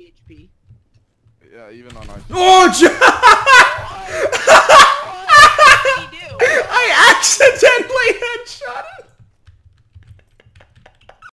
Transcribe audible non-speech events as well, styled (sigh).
PHP. Yeah, even on iTunes. Oh, (laughs) John! (laughs) what? what? I accidentally